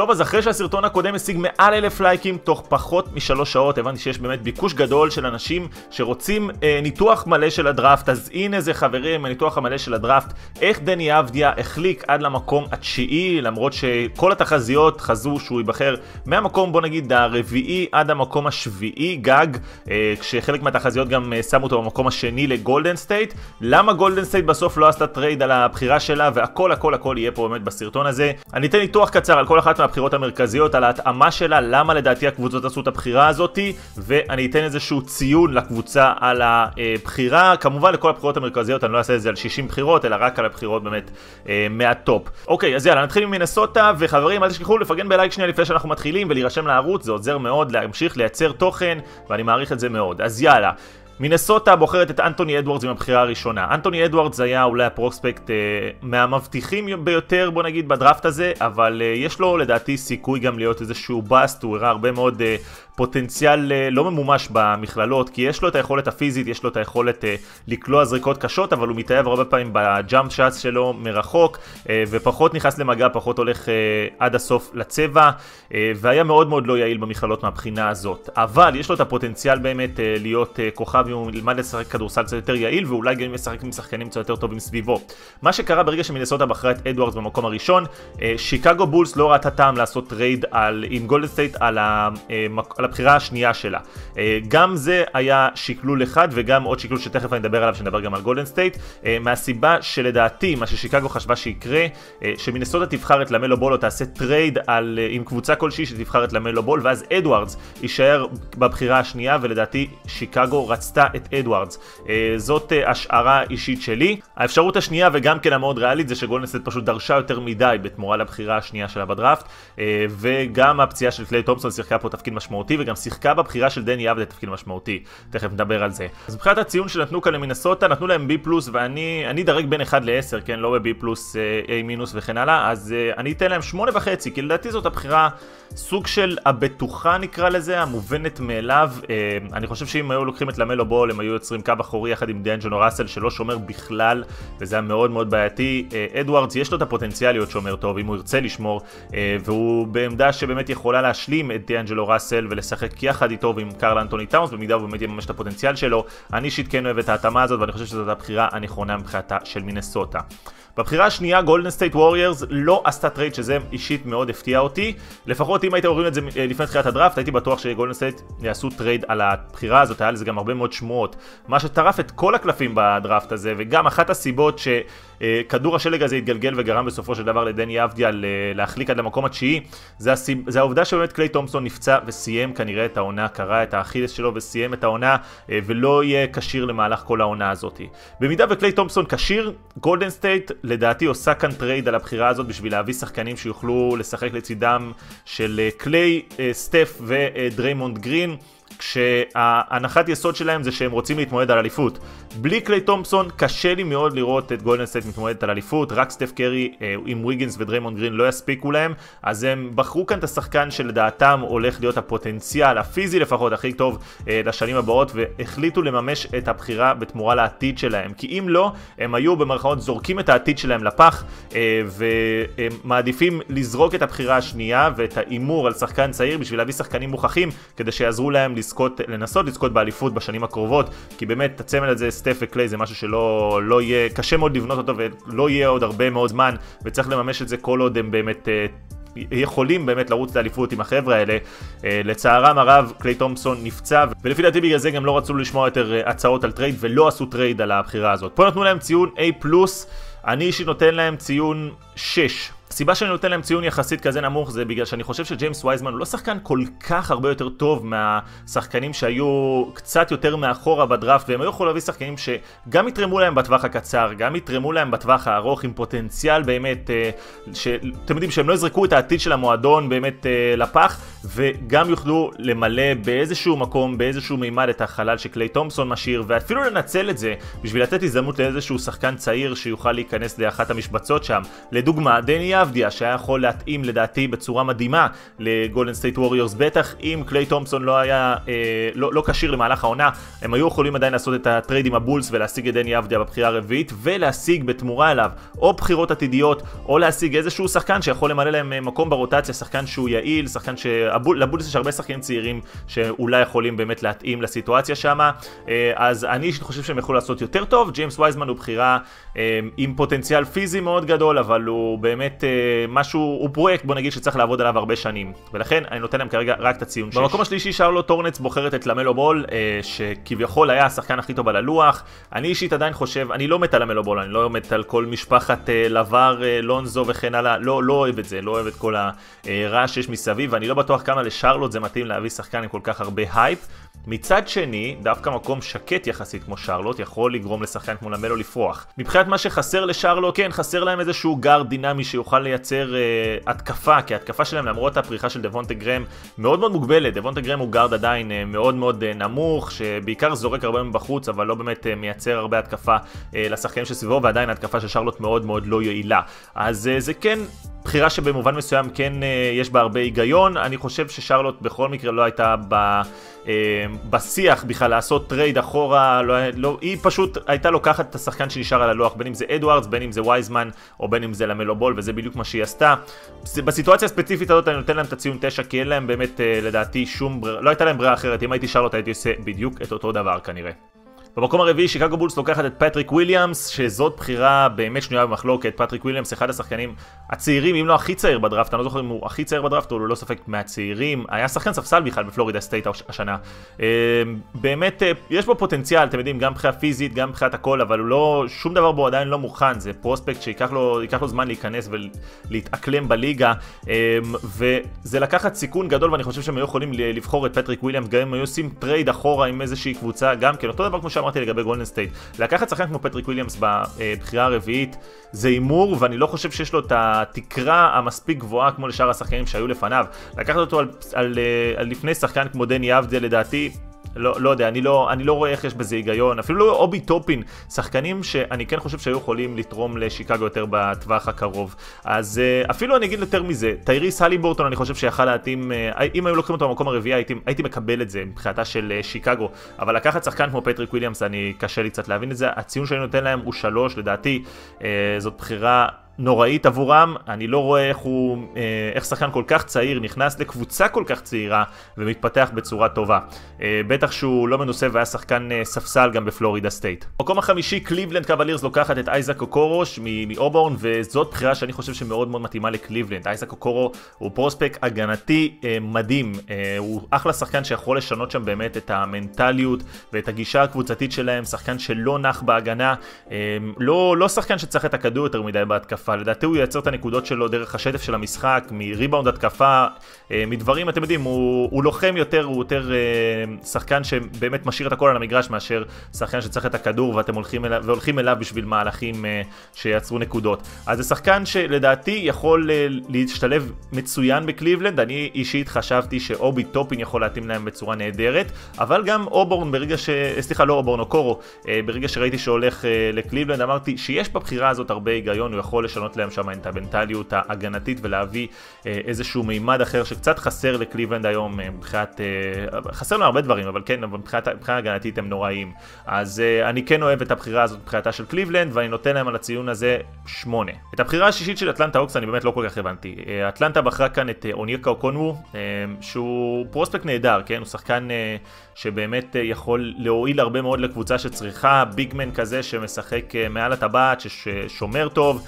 טוב, אז אחרי שהסרטון הקודם השיג מעל אלף לייקים תוך פחות משלוש שעות, הבנתי שיש באמת ביקוש גדול של אנשים שרוצים אה, ניתוח מלא של הדראפט, אז הנה זה חברים, הניתוח המלא של הדראפט, איך דני אבדיה החליק עד למקום התשיעי, למרות שכל התחזיות חזו שהוא ייבחר מהמקום, בוא נגיד, הרביעי עד המקום השביעי גג, אה, כשחלק מהתחזיות גם אה, שמו אותו במקום השני לגולדן סטייט. למה גולדן סטייט בסוף לא עשתה trade על הבחירה שלה, והכל הכל הכל יהיה פה באמת בסרטון הזה. אני אתן ניתוח קצר על כל אחת מהבחירות המרכזיות, על ההתאמה שלה, למה לדעתי הקבוצות עשו את הבחירה הזאתי, ואני אתן איזשהו ציון לקבוצה על הבחירה. כמובן לכל הבחירות המרכזיות אני לא אעשה את זה על 60 בחירות, אלא רק על הבחירות באמת אה, מהטופ. אוקיי, אז יאללה, נתחיל ממינסוטה, וחברים, אל תשכחו לפרגן בלייק שנייה לפני שאנחנו מתחילים ולהירשם לערוץ, זה עוזר מאוד להמשיך לייצר תוכן, ואני מעריך את זה מאוד. אז יאללה. מינסוטה בוחרת את אנטוני אדוארדס עם הבחירה הראשונה. אנטוני אדוארדס היה אולי ה prospect אה, מהמבטיחים ביותר בוא נגיד בדראפט הזה, אבל אה, יש לו לדעתי סיכוי גם להיות איזשהו bust, הוא הראה הרבה מאוד אה, פוטנציאל אה, לא ממומש במכללות, כי יש לו את היכולת הפיזית, יש לו את היכולת אה, לקלוע זריקות קשות, אבל הוא מתאהב הרבה פעמים בג'אמפ שאטס שלו מרחוק, אה, ופחות נכנס למגע, פחות הולך עד הסוף לצבע, והיה מאוד מאוד לא יעיל במכללות מהבחינה הזאת. אבל יש לו את הפוטנציאל באמת להיות כוכב אם הוא ילמד לשחק כדורסל קצת יותר יעיל, ואולי גם ישחק עם שחקנים קצת יותר טובים סביבו. מה שקרה ברגע שמינסוטה בחרה את אדוארדס במקום הראשון, שיקגו בולס לא ראתה טעם לעשות טרייד על, עם גולדן סטייט על, ה, אה, על הבחירה השנייה שלה. אה, גם זה היה שקלול אחד וגם עוד שקלול שתכף אני אדבר עליו, שנדבר גם על גולדן סטייט, אה, מהסיבה שלדעתי, מה ששיקגו חשבה שיקרה, אה, שמינסוטה תבחר את למלו בול או תעשה טרייד על, עם קבוצה כלשהי שתבחר את למלו בול, ואז אדוארדס יישאר בבחירה השנייה, ולדעתי שיקגו רצתה את אדוארדס. זאת השערה אישית שלי. האפשרות השנייה וגם כן המאוד ריאלית זה שגולדן סטייט פשוט דרשה יותר מדי בתמורה לבחירה השנייה שלה בדראפט, וגם הפציעה של קליי תומפסון שיחקה פה תפקיד משמעותי וגם שיחקה בבחירה של דני אבדה תפקיד משמעותי, תכף נדבר על זה. אז מבחינת הציון שנתנו כאן למינסוטה, נתנו להם B פלוס ואני אדרג בין 1 ל-10, כן, לא ב-B פלוס, A מינוס וכן הלאה, אז אני אתן להם 8 וחצי, כי לדעתי זאת הבחירה סוג של הבטוחה נקרא לזה, המובנת מאליו. אני חושב שאם היו לוקחים את למלו בול, הם היו יוצרים קו אחורי יחד עם דיאנג'ונו ראסל שלא שומר בכלל, וזה היה מאוד מאוד בעייתי. אדוארדס יש לו את הפוטנציאל להיות שומר טוב, אם הוא ירצה לשמור, והוא בעמדה שבאמת יכולה להשלים את דיאנג'לו ראסל ולשחק יחד איתו ועם קרל אנטוני טאונס, במידה הוא באמת יממש את הפוטנציאל שלו. אני אישית כן אוהב את ההתאמה הזאת, ואני חושב שזאת הבחירה הנכונה מבחינתה של מינסוטה. בבחירה השנייה גולדן סטייט ווריירס לא עשתה טרייד שזה אישית מאוד הפתיע אותי. לפחות אם הייתם אומרים את זה לפני תחילת הדראפט הייתי בטוח שגולדן סטייט יעשו טרייד על הבחירה הזאת. היה לזה גם הרבה מאוד שמועות. מה שטרף את כל הקלפים בדראפט הזה וגם אחת הסיבות ש... כדור השלג הזה התגלגל וגרם בסופו של דבר לדני אבדיה להחליק עד למקום התשיעי זה, הסיב... זה העובדה שבאמת קליי תומפסון נפצע וסיים כנראה את העונה, קרע את האכילס שלו וסיים את העונה ולא יהיה כשיר למהלך כל העונה הזאת. במידה וקליי תומפסון כשיר, גולדן סטייט לדעתי עושה כאן טרייד על הבחירה הזאת בשביל להביא שחקנים שיוכלו לשחק לצידם של קליי, סטף ודריימונד גרין כשההנחת יסוד שלהם זה שהם רוצים להתמודד על אליפות. בלי קליי תומפסון קשה לי מאוד לראות את גולדן סטייט מתמודדת על אליפות, רק סטף קרי אה, עם ויגינס ודריימונד גרין לא יספיקו להם, אז הם בחרו כאן את השחקן שלדעתם הולך להיות הפוטנציאל הפיזי לפחות הכי טוב אה, לשנים הבאות, והחליטו לממש את הבחירה בתמורה לעתיד שלהם, כי אם לא, הם היו במרכאות זורקים את העתיד שלהם לפח, אה, והם מעדיפים לזרוק את הבחירה השנייה ואת ההימור על שחקן צעיר בשביל להביא שחקנים מוכחים, כדי שיעזרו להם לזכות, לנסות לזכות באליפות בשנים הקרובות, כי באמת הצמד הזה, סטף וקליי, זה משהו שלא לא יהיה, קשה מאוד לבנות אותו ולא יהיה עוד הרבה מאוד זמן, וצריך לממש את זה כל עוד הם באמת... יכולים באמת לרוץ לאליפות עם החבר'ה האלה. לצערם הרב, קליי תומפסון נפצע, ולפי דעתי בגלל זה גם לא רצו לשמוע יותר הצעות על טרייד, ולא עשו טרייד על הבחירה הזאת. פה נתנו להם ציון A+, אני אישית נותן להם ציון 6. הסיבה שאני נותן להם ציון יחסית כזה נמוך זה בגלל שאני חושב שג'יימס וייזמן הוא לא שחקן כל כך הרבה יותר טוב מהשחקנים שהיו קצת יותר מאחורה בדראפט והם היו יכולים להביא שחקנים שגם יתרמו להם בטווח הקצר, גם יתרמו להם בטווח הארוך עם פוטנציאל באמת, שאתם יודעים שהם לא יזרקו את העתיד של המועדון באמת לפח וגם יוכלו למלא באיזשהו מקום, באיזשהו מימד את החלל שקליי תומפסון משאיר, ואפילו לנצל את זה בשביל לתת הזדמנות לאיזשהו שחקן צעיר שיוכל להיכנס לאחת המשבצות שם. לדוגמה, דני אבדיה, שהיה יכול להתאים לדעתי בצורה מדהימה לגולדן סטייט ווריורס, בטח אם קליי תומפסון לא היה, אה, לא, לא כשיר למהלך העונה, הם היו יכולים עדיין לעשות את הטרייד עם הבולס ולהשיג את דני אבדיה בבחירה הרביעית, ולהשיג בתמורה אליו או בחירות עתידיות, או להשיג איזשהו שחקן שיכול למלא להם אה, מקום ברוטציה, שחקן שהוא יעיל, שחקן ש... לבולס יש הרבה שחקנים צעירים שאולי יכולים באמת להתאים לסיטואציה שם, אה, אז אני אישית חושב שהם יכולו לעשות יותר טוב, ג'יימס וייזמן הוא בחירה אה, עם פוטנציאל פיזי מאוד גדול, אבל הוא באמת משהו, הוא פרויקט בוא נגיד שצריך לעבוד עליו הרבה שנים, ולכן אני נותן להם כרגע רק את הציון 6. במקום השלישי שרלוט הורנטס בוחרת את למלו בול, שכביכול היה השחקן הכי טוב על הלוח, אני אישית עדיין חושב, אני לא מת על למלו בול, אני לא מת על כל משפחת לבר, לונזו וכן הלאה, לא, לא אוהב את זה, לא אוהב את כל הרעש שיש מסביב, ואני לא בטוח כמה לשרלוט זה מתאים להביא שחקן עם כל כך הרבה הייפ. מצד שני, דווקא מקום שקט יחסית כמו שרלוט יכול לגרום לשחקן כמו למלו לפרוח. מבחינת מה שחסר לשרלוט, כן, חסר להם איזשהו גארד דינמי שיוכל לייצר אה, התקפה, כי ההתקפה שלהם למרות הפריחה של דבונטה גרם מאוד מאוד מוגבלת. דבונטה גרם הוא גארד עדיין אה, מאוד מאוד אה, נמוך, שבעיקר זורק הרבה מבחוץ, אבל לא באמת אה, מייצר הרבה התקפה אה, לשחקנים שסביבו, ועדיין ההתקפה של שרלוט מאוד מאוד לא יעילה. אז אה, זה כן בחירה שבמובן מסוים כן אה, יש בה הרבה היגיון, אני חושב ששרלוט בכל מקרה לא הייתה ב, אה, בשיח בכלל לעשות טרייד אחורה, לא, לא, היא פשוט הייתה לוקחת את השחקן שנשאר על הלוח, בין אם זה אדוארדס, בין אם זה וייזמן, או בין אם זה למלו בול, וזה בדיוק מה שהיא עשתה. בסיטואציה הספציפית הזאת אני נותן להם את הציון 9, כי אין להם באמת אה, לדעתי שום ברירה, לא הייתה להם ברירה אחרת, אם הייתי שרלוט הייתי עושה בדיוק את אותו דבר כנראה. במקום הרביעי שיקגו בולס לוקחת את פטריק וויליאמס, שזאת בחירה באמת שנויה במחלוקת. פטריק וויליאמס אחד השחקנים הצעירים, אם לא הכי צעיר בדראפט, אני לא זוכר אם הוא הכי צעיר בדראפט, הוא ללא ספק מהצעירים. היה שחקן ספסל בכלל בפלורידה סטייט השנה. אמ, באמת, אה, יש בו פוטנציאל, אתם יודעים, גם מבחינה פיזית, גם מבחינת הכל, אבל הוא לא, שום דבר בו עדיין לא מוכן. זה prospect שייקח לו, לו זמן להיכנס ולהתאקלם בליגה, אמ, וזה לקחת סיכון גדול, ואני חושב שהם היו יכולים לבחור את פטריק וויליאמס, גם אם היו עושים טרייד אחורה עם איזושהי קבוצה, גם כן, אותו דבר כמו שאמרתי לגבי גולדן סטייט. לקחת שחקן כמו פטריק וויליאמס בבחירה הרביעית זה הימור, ואני לא חושב שיש לו את התקרה המספיק גבוהה כמו לשאר השחקנים שהיו לפניו. לקחת אותו על, על, על, על לפני שחקן כמו דני אבדיה לדעתי, לא, לא יודע, אני לא, אני לא רואה איך יש בזה היגיון, אפילו לא אובי טופין, שחקנים שאני כן חושב שהיו יכולים לתרום לשיקגו יותר בטווח הקרוב. אז אה, אפילו אני אגיד יותר מזה, טייריס הליבורטון אני חושב שיכל להתאים, אה, אם היו לוקחים אותו במקום הרביעי הייתי, הייתי מקבל את זה מבחינתה של אה, שיקגו, אבל לקחת שחקן כמו פטריק וויליאמס, אני קשה לי קצת להבין את זה, הציון שאני נותן להם הוא שלוש, לדעתי זאת בחירה נוראית עבורם, אני לא רואה איך הוא, אה, איך שחקן כל כך צעיר נכנס לקבוצה כל כך צעירה ומתפתח בצורה טובה. אה, בטח שהוא לא מנוסה והיה שחקן אה, ספסל גם בפלורידה סטייט. מקום החמישי, קליבלנד קוולירס לוקחת את אייזק אוקורו מאובורן, וזאת בחירה שאני חושב שמאוד מאוד מתאימה לקליבלנד. אייזק אוקורו הוא פרוספק הגנתי מדהים, הוא אחלה שחקן שיכול לשנות שם באמת את המנטליות ואת הגישה הקבוצתית שלהם, שחקן שלא נח בהגנה, לא, לא שחקן שצריך את הכדור יותר מדי בהתקפה. התקפה. לדעתי הוא ייצר את הנקודות שלו דרך השטף של המשחק, מריבאונד התקפה, אה, מדברים, אתם יודעים, הוא, הוא לוחם יותר, הוא יותר אה, שחקן שבאמת משאיר את הכל על המגרש מאשר שחקן שצריך את הכדור ואתם הולכים אליו, והולכים אליו בשביל מהלכים אה, שייצרו נקודות. אז זה שחקן שלדעתי יכול להשתלב מצוין בקליבלנד, אני אישית חשבתי שאובי טופין יכול להתאים להם בצורה נהדרת, אבל גם אובורן ברגע ש... סליחה, לא אובורן, אוקורו, ברגע שראיתי שהולך לקליבלנד אמרתי שיש בבחירה הזאת הרבה היגיון, הוא יכול לשנות לשנות להם שם את המנטליות ההגנתית ולהביא אה, איזשהו מימד אחר שקצת חסר לקליבלנד היום אה, מבחינת, אה, חסר לנו הרבה דברים, אבל כן, מבחינת, מבחינת הגנתית הם נוראים. אז אני כן אוהב את הבחירה הזאת מבחינתה של קליבלנד, ואני נותן להם על הציון הזה 8. את הבחירה השישית של אטלנטה הוקס אני באמת לא כל כך הבנתי. אטלנטה בחרה כאן את אונייקה אוקונגוו, שהוא פרוספקט נהדר, כן? הוא שחקן שבאמת יכול להועיל הרבה מאוד לקבוצה שצריכה big man כזה שמשחק מעל הטבעת, ששומר טוב,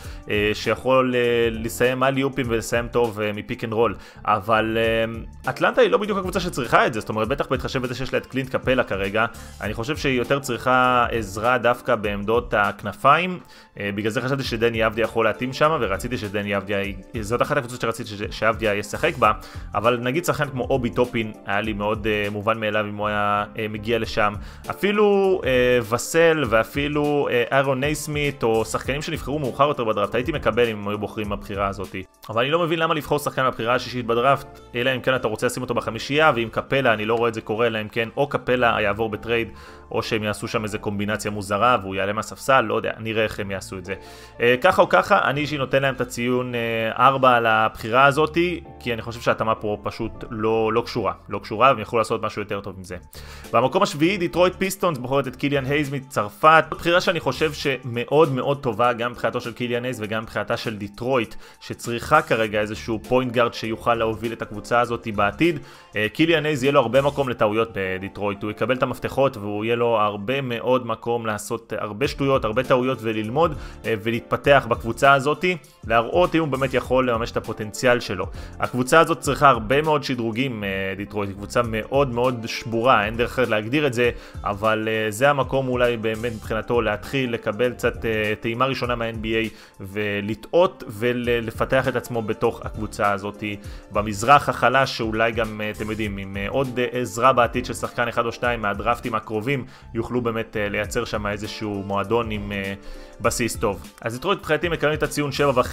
שיכול אה, לסיים alley-oopים ולסיים טוב אה, מ pick and roll, אבל אה, אטלנטה היא לא בדיוק הקבוצה שצריכה את זה, זאת אומרת בטח בהתחשב בזה שיש לה את קלינט קאפלה כרגע, אני חושב שהיא יותר צריכה עזרה דווקא בעמדות הכנפיים, בגלל זה חשבתי שדני אבדיה יכול להתאים שם, ורציתי שדני אבדיה, זאת אחת הקבוצות שרציתי שאבדיה ישחק בה, אבל נגיד שחקן כמו אובי טופין, היה לי מאוד מובן מאליו אם הוא היה מגיע לשם, אפילו וסל ואפילו אהרון נייסמית, או שחקנים שנבחרו מאוחר יותר בדראפט, הייתי מקבל אם הם היו בוחרים בבחירה הזאת. אבל אני לא מבין למה לבחור שחקן בבחירה השישית בדראפט, אלא אם כן אתה רוצה לשים אותו בחמישייה, ועם קפלה אני לא רואה את זה קורה, אלא אם כן או קפלה יעבור בטרייד, או שהם יעשו שם איזה קומבינציה מוזרה והוא יעלה מהספסל, לא יודע, נראה איך הם יעשו את זה. אה, ככה או ככה, אני אישית נותן להם את הציון 4 אה, על הבחירה הזאת, כי אני חושב שההתאמה פה פשוט לא, לא קשורה, לא קשורה, והם יכלו לעשות משהו יותר טוב מזה. במקום השביעי, דיטרויט פיסטונס בוחרת את קיליאן הייז מצרפת, בחירה שאני חושב שמאוד מאוד טובה, גם מבחינתו של קיליאן הייז וגם מבחינתה של דיטרויט, שצריכה כרגע איזשהו point guard שיוכל להוביל את הקבוצה הזאת בעתיד. אה, קיליאן הייז יהיה לו הרבה מקום לטעויות בדיטרויט, הוא יקבל את המפתחות והוא יהיה הרבה מאוד מקום לעשות הרבה שטויות, הרבה טעויות וללמוד אה, ולהתפתח בקבוצה הזאת, להראות אם הוא באמת יכול לממש את הפוטנציאל שלו. הקבוצה הזאת צריכה הרבה מאוד שדרוגים, אה, דיטרויט, היא קבוצה מאוד מאוד שבורה, אין דרך אחרת להגדיר את זה, אבל זה המקום אולי באמת מבחינתו להתחיל לקבל קצת טעימה ראשונה מה-NBA ולטעות ולפתח את עצמו בתוך הקבוצה הזאת במזרח החלש, שאולי גם, אתם יודעים, עם עוד עזרה בעתיד של שחקן אחד או שתיים מהדרפטים הקרובים, יוכלו באמת אה, לייצר שם איזשהו מועדון עם אה, בסיס טוב. אז הם מבחינתי מקבלים את הציון 7.5,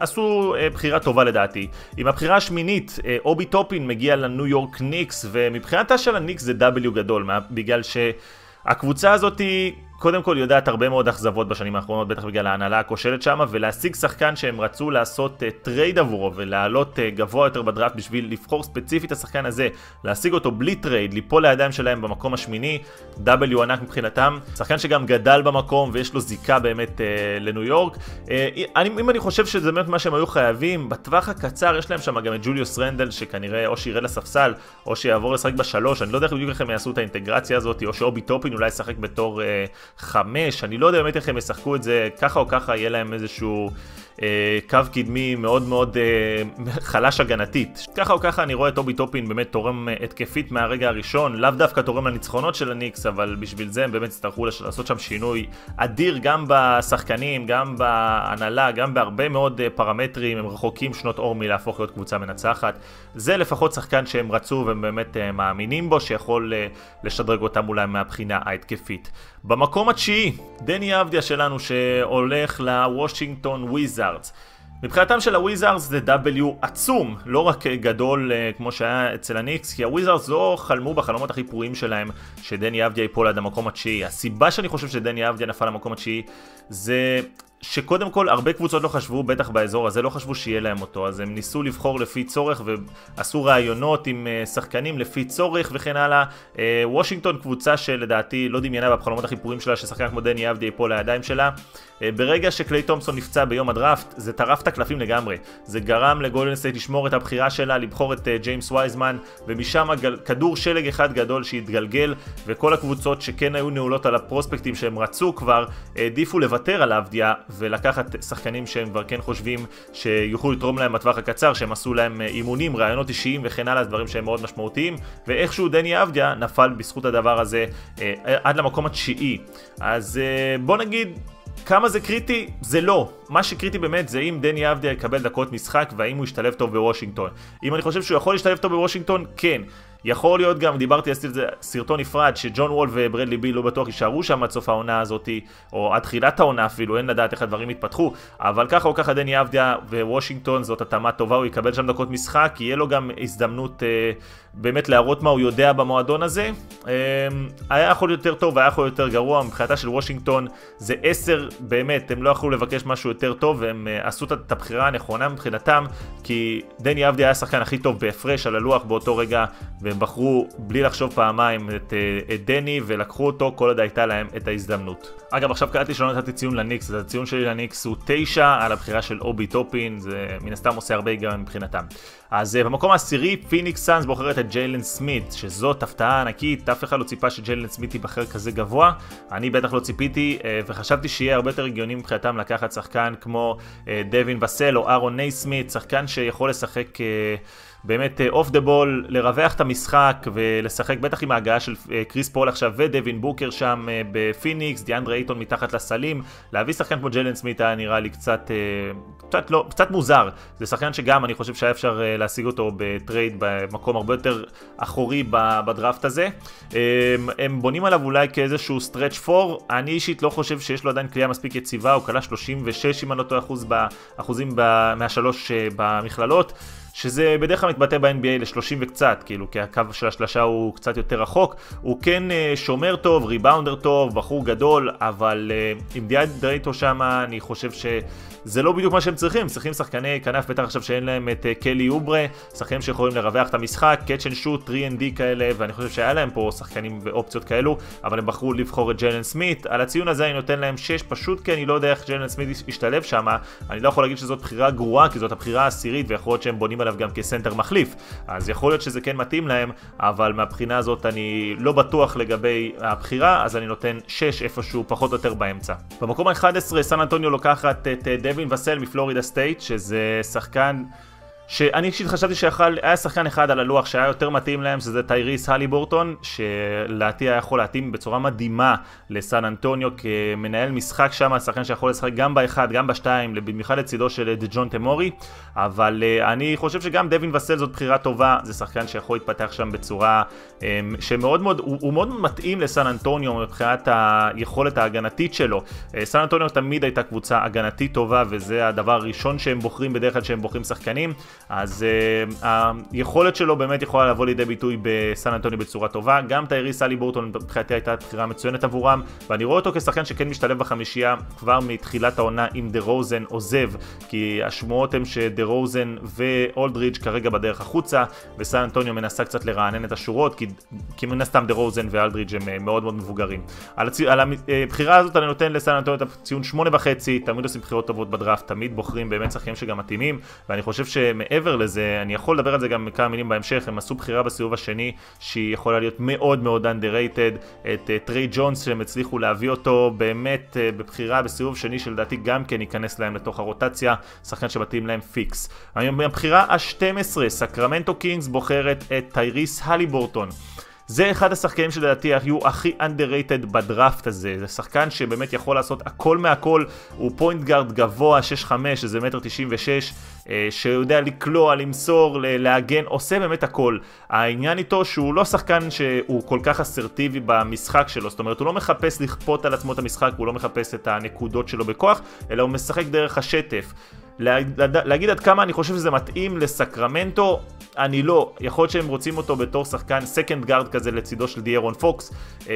עשו אה, בחירה טובה לדעתי. עם הבחירה השמינית, אובי טופין מגיע לניו יורק ניקס, ומבחינתה של הניקס זה W גדול, בגלל שהקבוצה הזאת קודם כל יודעת הרבה מאוד אכזבות בשנים האחרונות, בטח בגלל ההנהלה הכושלת שם, ולהשיג שחקן שהם רצו לעשות uh, טרייד עבורו ולעלות uh, גבוה יותר בדראפט בשביל לבחור ספציפית את השחקן הזה, להשיג אותו בלי טרייד, ליפול לידיים שלהם במקום השמיני, W ענק מבחינתם, שחקן שגם גדל במקום ויש לו זיקה באמת uh, לניו יורק. Uh, אני, אם אני חושב שזה באמת מה שהם היו חייבים, בטווח הקצר יש להם שם גם את ג'וליוס רנדל, שכנראה או שירד לספסל, או שיעבור לשחק בשלוש, אני לא יודע בדיוק איך הם יעשו את האינטגרציה הזאת, או שאובי טופין אולי ישחק בתור... Uh, חמש, אני לא יודע באמת איך הם ישחקו את זה, ככה או ככה יהיה להם איזשהו אה, קו קדמי מאוד מאוד אה, חלש הגנתית. ככה או ככה אני רואה את אובי טופין באמת תורם אה, התקפית מהרגע הראשון, לאו דווקא תורם לניצחונות של הניקס, אבל בשביל זה הם באמת יצטרכו לעשות שם שינוי אדיר גם בשחקנים, גם בהנהלה, גם בהרבה מאוד אה, פרמטרים, הם רחוקים שנות אור מלהפוך להיות קבוצה מנצחת. זה לפחות שחקן שהם רצו והם באמת אה, מאמינים בו, שיכול אה, לשדרג אותם אולי מהבחינה ההתקפית. במקום התשיעי, דני אבדיה שלנו שהולך לוושינגטון וויזארדס. מבחינתם של הוויזארדס זה W עצום, לא רק גדול uh, כמו שהיה אצל הניקס, כי הוויזארדס לא חלמו בחלומות הכי פרועים שלהם שדני אבדיה ייפול עד המקום התשיעי. הסיבה שאני חושב שדני אבדיה נפל למקום התשיעי זה שקודם כל הרבה קבוצות לא חשבו, בטח באזור הזה, לא חשבו שיהיה להם אותו, אז הם ניסו לבחור לפי צורך ועשו ראיונות עם uh, שחקנים לפי צורך וכן הלאה. Uh, וושינגטון קבוצה שלדעתי לא דמיינה בחלומות הכי פרועים שלה ששחקן כמו דני אבדיה ייפול לידיים שלה. Uh, ברגע שקליי תומפסון נפצע ביום הדראפט, זה טרף את הקלפים לגמרי. זה גרם לגולדן לשמור את הבחירה שלה, לבחור את ג'יימס וייזמן, ומשם גל, כדור שלג אחד גדול שהתגלגל, וכל הקבוצות שכן היו נעולות על הפרוספקטים שהם רצו כבר, העדיפו לוותר על אבדיה ולקחת שחקנים שהם כבר כן חושבים שיוכלו לתרום להם בטווח הקצר, שהם עשו להם אה, אימונים, רעיונות אישיים וכן הלאה, דברים שהם מאוד משמעותיים, ואיכשהו דני אבדיה נפל בזכות הדבר הזה אה, עד למקום התשיעי. אז אה, בוא נגיד... כמה זה קריטי? זה לא. מה שקריטי באמת זה אם דני אבדיה יקבל דקות משחק והאם הוא ישתלב טוב בוושינגטון. אם אני חושב שהוא יכול להשתלב טוב בוושינגטון, כן. יכול להיות גם, דיברתי, את זה סרטון נפרד, שג'ון וול וברדלי ביל לא בטוח יישארו שם עד סוף העונה הזאתי, או עד תחילת העונה אפילו, אין לדעת איך הדברים יתפתחו, אבל ככה או ככה דני אבדיה ווושינגטון זאת התאמה טובה, הוא יקבל שם דקות משחק, יהיה לו גם הזדמנות אה, באמת להראות מה הוא יודע במועדון הזה. אה, היה יכול להיות יותר טוב, היה יכול להיות יותר גרוע, מבחינתה של וושינגטון זה 10, באמת, הם לא יכלו לבקש משהו יותר טוב, והם אה, עשו את הבחירה הנכונה מבחינתם, כי דני אבדיה היה השחקן הכי טוב בהפרש על הלוח באותו רגע, והם בחרו בלי לחשוב פעמיים את, אה, את דני ולקחו אותו כל עוד הייתה להם את ההזדמנות. אגב עכשיו נזכרתי שלא נתתי ציון לניקס, אז הציון שלי לניקס הוא 9 על הבחירה של אובי טופין, זה מן הסתם עושה הרבה היגיון מבחינתם. אז uh, במקום העשירי פיניקס סאנס בוחרת את ג'יילן סמית', שזאת הפתעה ענקית, אף אחד לא ציפה שג'יילן סמית' ייבחר כזה גבוה, אני בטח לא ציפיתי, uh, וחשבתי שיהיה הרבה יותר הגיוני מבחינתם לקחת שחקן כמו אה, דווין וסל או אהרון נייסמית, שחקן שיכול לשחק... באמת off the ball, לרווח את המשחק ולשחק בטח עם ההגעה של קריס פול עכשיו ודווין בוקר שם בפיניקס, דיאנדרה אייטון מתחת לסלים, להביא שחקן כמו ג'לן סמית היה נראה לי קצת, קצת, לא, קצת מוזר, זה שחקן שגם אני חושב שהיה אפשר להשיג אותו בטרייד במקום הרבה יותר אחורי בדראפט הזה. הם בונים עליו אולי כאיזשהו stretch four, אני אישית לא חושב שיש לו עדיין קליעה מספיק יציבה, הוא קלע 36 אם אני לא טועה אחוז באחוזים מהשלוש אה, במכללות. שזה בדרך כלל מתבטא ב-NBA ל-30 וקצת, כאילו, כי הקו של השלשה הוא קצת יותר רחוק. הוא כן אה, שומר טוב, ריבאונדר טוב, בחור גדול, אבל אה, עם דיאנדרה אייטון שם, אני חושב ש... זה לא בדיוק מה שהם צריכים, צריכים שחקני כנף, בטח עכשיו שאין להם את אה, קלי אוברה, שחקנים שיכולים לרווח את המשחק, catch and shoot, 3ND כאלה, ואני חושב שהיה להם פה שחקנים ואופציות כאלו, אבל הם בחרו לבחור את ג'לן סמית. על הציון הזה אני נותן להם 6, פשוט כי אני לא יודע איך ג'לן סמית ישתלב שם, אני לא יכול להגיד שזאת בחירה גרועה, כי זאת הבחירה העשירית, ויכול להיות שהם בונים עליו גם כסנטר מחליף, אז יכול להיות שזה כן מתאים להם, אבל מהבחינה הזאת אני לא בטוח לגבי הבחירה, אז אני נותן 6 איפשהו פחות או יותר באמצע. במקום ה-11 סן אנטוניו לוקחת את אה, דווין וסל מפלורידה סטייט, שזה שחקן שאני אישית חשבתי שהיה שחקן אחד על הלוח שהיה יותר מתאים להם, שזה טייריס הליבורטון, שלדעתי היה יכול להתאים בצורה מדהימה לסן אנטוניו כמנהל משחק שם, שחקן שיכול לשחק גם באחד, גם בשתיים, במיוחד לצידו של דג'ון תמורי, אבל uh, אני חושב שגם דווין וסל זאת בחירה טובה, זה שחקן שיכול להתפתח שם בצורה um, שמאוד מאוד, הוא, הוא מאוד מתאים לסן אנטוניו מבחינת היכולת ההגנתית שלו. Uh, סן אנטוניו תמיד הייתה קבוצה הגנתית טובה, וזה הדבר הראשון שהם בוחרים בדרך כלל שהם בוחרים שחקנים. אז uh, היכולת שלו באמת יכולה לבוא לידי ביטוי בסן אנטוני בצורה טובה. גם טיירי סלי בורטון מבחינתי הייתה בחירה מצוינת עבורם, ואני רואה אותו כשחקן שכן משתלב בחמישייה כבר מתחילת העונה אם דה רוזן עוזב, כי השמועות הן שדה רוזן ואולדרידג' כרגע בדרך החוצה, וסן אנטוניו מנסה קצת לרענן את השורות, כי, כי מן הסתם דה רוזן ואולדרידג' הם אה, מאוד מאוד מבוגרים. על, הצ... על הבחירה הזאת אני נותן לסן אנטוניו את הציון 8.5, תמיד עושים בחירות טובות בדראפט, תמיד בוחרים באמת שחקנים שגם מתאימים, ואני חושב שמעבר מעבר לזה, אני יכול לדבר על זה גם כמה מילים בהמשך, הם עשו בחירה בסיבוב השני שהיא יכולה להיות מאוד מאוד underrated, את טריי אה, ג'ונס שהם הצליחו להביא אותו באמת אה, בבחירה בסיבוב שני שלדעתי גם כן ייכנס להם לתוך הרוטציה, שחקן שמתאים להם פיקס. הבחירה ה-12, סקרמנטו קינגס בוחרת את טייריס הליבורטון. זה אחד השחקנים שלדעתי היו הכי underrated בדראפט הזה, זה שחקן שבאמת יכול לעשות הכל מהכל, הוא פוינט גארד גבוה, 6-5, שזה מטר 96, אה, שיודע לקלוע, למסור, להגן, עושה באמת הכל. העניין איתו שהוא לא שחקן שהוא כל כך אסרטיבי במשחק שלו, זאת אומרת הוא לא מחפש לכפות על עצמו את המשחק, הוא לא מחפש את הנקודות שלו בכוח, אלא הוא משחק דרך השטף. להגיד עד כמה אני חושב שזה מתאים לסקרמנטו, אני לא. יכול להיות שהם רוצים אותו בתור שחקן second guard כזה לצידו של דיארון פוקס. אמ,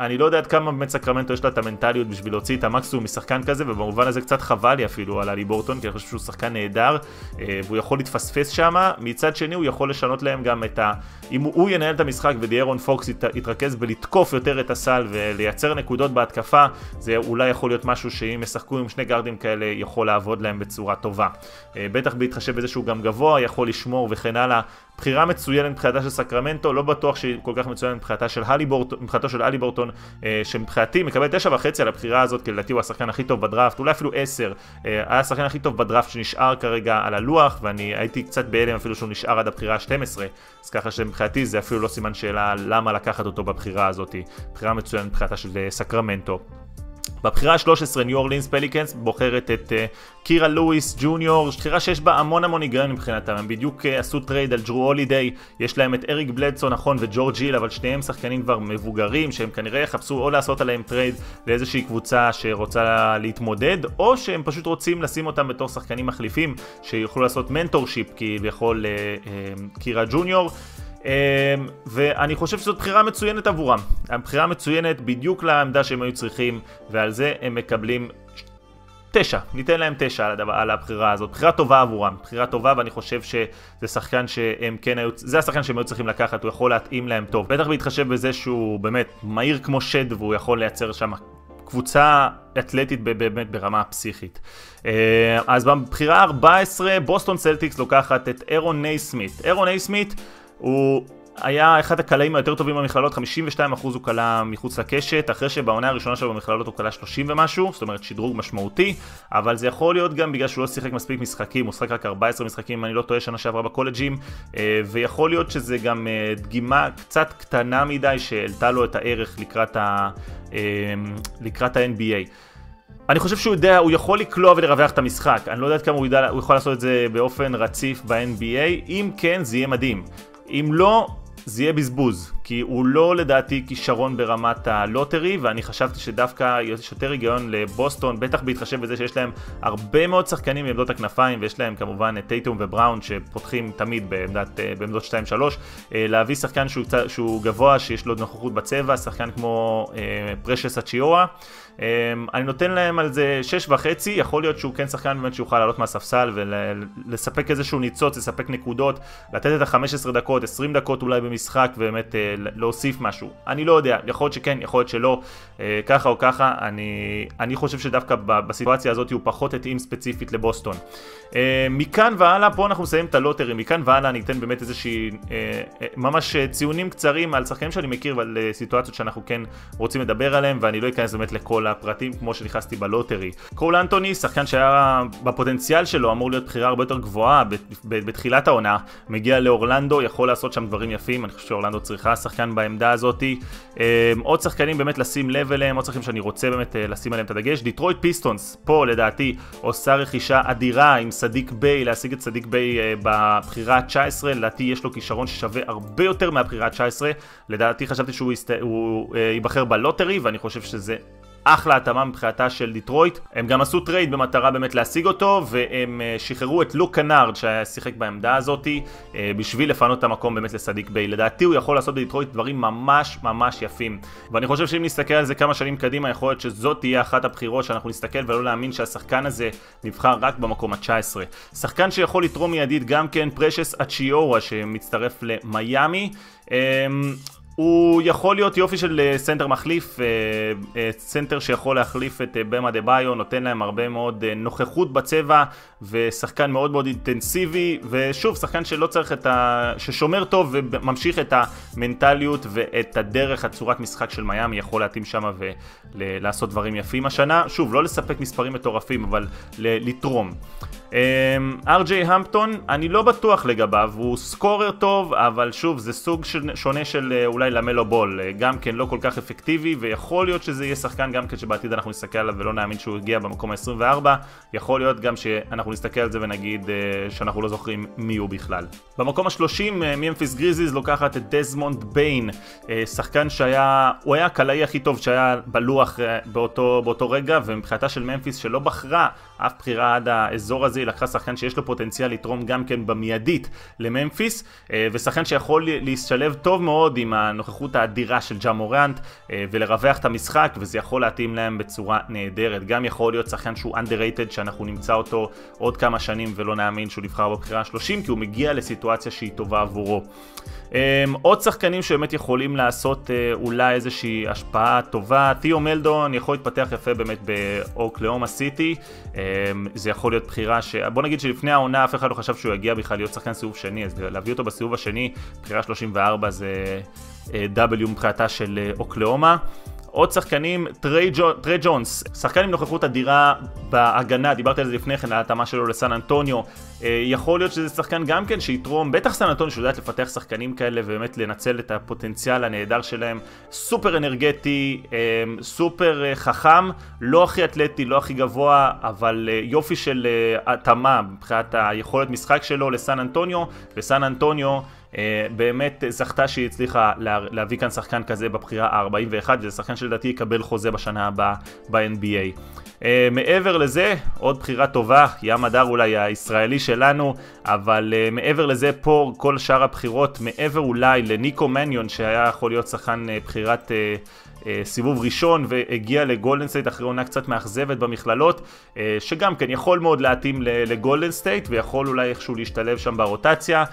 אני לא יודע עד כמה באמת סקרמנטו יש לה את המנטליות בשביל להוציא את המקסימום משחקן כזה, ובמובן הזה קצת חבל לי אפילו על הליבורטון, כי אני חושב שהוא שחקן נהדר, אה, והוא יכול להתפספס שם. מצד שני הוא יכול לשנות להם גם את ה... אם הוא ינהל את המשחק ודיארון פוקס יתרכז בלתקוף יותר את הסל ולייצר נקודות בהתקפה, זה אולי יכול להיות משהו שאם ישחקו עם שני גארדים כאלה יכול לעבוד להם בצורה טובה. אה, בטח בהתחשב בזה שהוא גם גבוה, יכול לשמור וכן הלאה. בחירה מצוינת מבחינתה של סקרמנטו, לא בטוח שהיא כל כך מצוינת מבחינתה של הליבורטון, מבחינתו של הליבורטון, אה, שמבחינתי מקבל תשע וחצי על הבחירה הזאת, כי לדעתי הוא השחקן הכי טוב בדראפט, אולי אפילו עשר, אה, היה השחקן הכי טוב בדראפט שנשאר כרגע על הלוח, ואני הייתי קצת בהלם אפילו שהוא נשאר עד הבחירה ה-12, אז ככה שמבחינתי זה אפילו לא סימן שאלה למה לקחת אותו בבחירה הזאת, בחירה מצוינת מבחינתה של סקרמנטו. בבחירה ה-13 ניו אורלינס פליקנס בוחרת את אה, קירה לואיס ג'וניור, בחירה שיש בה המון המון היגיון מבחינתם, הם בדיוק אה, עשו טרייד על ג'רו הולידיי, יש להם את אריק בלדסו נכון וג'ורג' היל, אבל שניהם שחקנים כבר מבוגרים, שהם כנראה יחפשו או לעשות עליהם טרייד לאיזושהי קבוצה שרוצה להתמודד, או שהם פשוט רוצים לשים אותם בתור שחקנים מחליפים, שיוכלו לעשות מנטורשיפ כביכול לקירה uh, ג'וניור. אמ, ואני חושב שזאת בחירה מצוינת עבורם. הבחירה מצוינת בדיוק לעמדה שהם היו צריכים, ועל זה הם מקבלים תשע, ניתן להם תשע על, הדבר, על הבחירה הזאת, בחירה טובה עבורם, בחירה טובה ואני חושב שזה שחקן שהם כן היו, זה השחקן שהם היו צריכים לקחת, הוא יכול להתאים להם טוב, בטח בהתחשב בזה שהוא באמת מהיר כמו שד והוא יכול לייצר שם קבוצה אתלטית באמת ברמה פסיכית. אה, אז בבחירה 14 בוסטון סלטיקס לוקחת את אהרון נייסמית, אהרון נייסמית הוא היה אחד הקלעים היותר טובים במכללות, 52% הוא קלע מחוץ לקשת, אחרי שבעונה הראשונה שלו במכללות הוא קלע 30 ומשהו, זאת אומרת שדרוג משמעותי, אבל זה יכול להיות גם בגלל שהוא לא שיחק מספיק משחקים, הוא שיחק רק 14 משחקים, אם אני לא טועה, שנה שעברה בקולג'ים, אה, ויכול להיות שזה גם אה, דגימה קצת קטנה מדי שהעלתה לו את הערך לקראת ה... לקראת ה-NBA. אני חושב שהוא יודע, הוא יכול לקלוע ולרווח את המשחק. אני לא יודעת כמה הוא, ידע, הוא יכול לעשות את זה באופן רציף ב-NBA, אם כן זה יהיה מדהים. אם לא, זה יהיה בזבוז, כי הוא לא לדעתי כישרון ברמת הלוטרי, ואני חשבתי שדווקא יש יותר היגיון לבוסטון, בטח בהתחשב בזה שיש להם הרבה מאוד שחקנים בעמדות הכנפיים, ויש להם כמובן את טייטום ובראון שפותחים תמיד בעמדת, אה, בעמדות 2-3, אה, להביא שחקן שהוא, שהוא גבוה, שיש לו נוכחות בצבע, שחקן כמו אה, פרשס אצ'יורה. אני נותן להם על זה 6.5, יכול להיות שהוא כן שחקן באמת שיוכל לעלות מהספסל ולספק איזשהו ניצוץ, לספק נקודות, לתת את ה-15 דקות, 20 דקות אולי במשחק ובאמת להוסיף משהו. אני לא יודע, יכול להיות שכן, יכול להיות שלא, אה, ככה או ככה, אני, אני חושב שדווקא בסיטואציה הזאת הוא פחות התאים ספציפית לבוסטון. אה, מכאן והלאה, פה אנחנו נסיים את הלוטרים, מכאן והלאה אני אתן באמת איזושהי, ממש ציונים קצרים על שחקנים שאני מכיר ועל סיטואציות שאנחנו כן רוצים לדבר עליהם, ואני לא אכנס באמת לכל הפרטים כמו שנכנסתי בלוטרי. קול אנטוני, שחקן שהיה בפוטנציאל שלו אמור להיות בחירה הרבה יותר גבוהה בתחילת העונה, מגיע לאורלנדו, יכול לעשות שם דברים יפים, אני חושב שאורלנדו צריכה שחקן בעמדה הזאתי. אה, עוד שחקנים באמת לשים לב אליהם, עוד שחקנים שאני רוצה באמת אה, לשים עליהם את הדגש. דיטרויט פיסטונס, פה לדעתי עושה רכישה אדירה עם סדיק ביי, להשיג את סדיק ביי אה, בבחירה ה-19, לדעתי יש לו כישרון ששווה הרבה יותר מהבחירה ה-19, לדעתי חשבתי שהוא יסת... ייבחר בלוטרי ואני חושב שזה אחלה התאמה מבחינתה של דיטרויט. הם גם עשו טרייד במטרה באמת להשיג אותו, והם אה, שחררו את לוק קנארד ששיחק בעמדה הזאתי, אה, בשביל לפנות את המקום באמת לסדיק ביי. לדעתי הוא יכול לעשות בדיטרויט דברים ממש ממש יפים. ואני חושב שאם נסתכל על זה כמה שנים קדימה, יכול להיות שזאת תהיה אחת הבחירות שאנחנו נסתכל ולא להאמין שהשחקן הזה נבחר רק במקום ה-19. שחקן שיכול לתרום מיידית גם כן פרשס אצ'יואה שמצטרף למיאמי. הוא יכול להיות יופי של אה, סנטר מחליף, אה, אה, סנטר שיכול להחליף את באם אדבאיו, נותן להם הרבה מאוד נוכחות בצבע ושחקן מאוד מאוד אינטנסיבי ושוב, שחקן שלא צריך את ה... ששומר טוב וממשיך את המנטליות ואת הדרך, הצורת משחק של מיאמי, יכול להתאים שם ולעשות דברים יפים השנה. שוב, לא לספק מספרים מטורפים, אבל לתרום. אר.ג'יי המפטון, אני לא בטוח לגביו, הוא סקורר טוב, אבל שוב, זה סוג שונה של אולי אולי למלו בול, אה, גם כן לא כל כך אפקטיבי, ויכול להיות שזה יהיה שחקן גם כן שבעתיד אנחנו נסתכל עליו ולא נאמין שהוא הגיע במקום ה-24, יכול להיות גם שאנחנו נסתכל על זה ונגיד אה, שאנחנו לא זוכרים מי הוא בכלל. במקום ה-30, מימפיס גריזיז לוקחת את דזמונד ביין, שחקן שהיה, הוא היה הקלעי הכי טוב שהיה בלוח באותו, באותו רגע, ומבחינתה של ממפיס שלא בחרה אף בחירה עד האזור הזה, היא לקחה שחקן שיש לו פוטנציאל לתרום גם כן במיידית לממפיס, uh, ושחקן שיכול להשתלב טוב מאוד עם. הנוכחות האדירה של ג'ה מורנט אה, ולרווח את המשחק וזה יכול להתאים להם בצורה נהדרת. גם יכול להיות שחקן שהוא underrated שאנחנו נמצא אותו עוד כמה שנים ולא נאמין שהוא נבחר בבחירה ה-30 כי הוא מגיע לסיטואציה שהיא טובה עבורו. Um, עוד שחקנים שבאמת יכולים לעשות uh, אולי איזושהי השפעה טובה, תיאו מלדון יכול להתפתח יפה באמת באוקלאומה סיטי, אממ, זה יכול להיות בחירה ש... בוא נגיד שלפני העונה אף אחד לא חשב שהוא יגיע בכלל להיות שחקן סיבוב שני, אז להביא אותו בסיבוב השני, בחירה 34 זה אה, W מבחינתה של אה, אוקלהומה. עוד שחקנים, טרי, ג'ו, טרי ג'ונס, שחקן עם נוכחות אדירה בהגנה, דיברתי על זה לפני כן, על ההתאמה שלו לסן אנטוניו. אה, יכול להיות שזה שחקן גם כן שיתרום, בטח סן אנטוניו שיודעת לפתח שחקנים כאלה ובאמת לנצל את הפוטנציאל הנהדר שלהם. סופר אנרגטי, אה, סופר אה, חכם, לא הכי אתלטי, לא הכי גבוה, אבל יופי של התאמה מבחינת היכולת משחק שלו לסן אנטוניו, וסן אנטוניו באמת זכתה שהיא הצליחה להביא כאן שחקן כזה בבחירה ה-41, וזה שחקן שלדעתי יקבל חוזה בשנה הבאה ב-NBA. Uh, מעבר לזה, עוד בחירה טובה, ים הדר אולי הישראלי שלנו, אבל uh, מעבר לזה פה כל שאר הבחירות, מעבר אולי לניקו מניון שהיה יכול להיות שחקן בחירת סיבוב ראשון והגיע לגולדן סטייט אחרי עונה קצת מאכזבת במכללות, שגם כן יכול מאוד להתאים לגולדן סטייט ויכול אולי איכשהו להשתלב שם ברוטציה,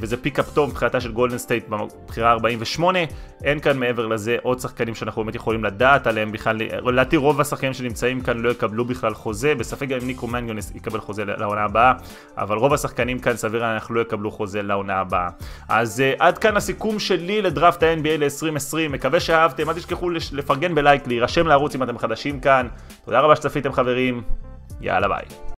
וזה pickup טוב מבחינתה של גולדן סטייט בבחירה 48, אין כאן מעבר לזה עוד שחקנים שאנחנו באמת יכולים לדעת עליהם בכלל, לדעתי רוב השחקנים שנמצאים כאן לא יקבלו בכלל חוזה, בספק גם אם ניקו מניון יקבל חוזה לעונה הבאה, אבל רוב השחקנים כאן סביר אנחנו לא יקבלו חוזה לעונה הבאה. אז עד כאן הסיכום שלי לדראפט ה-NBA ל-2020, מקווה שאהבתם, אל תשכחו לפרגן בלייק, להירשם לערוץ אם אתם חדשים כאן, תודה רבה שצפיתם חברים, יאללה ביי.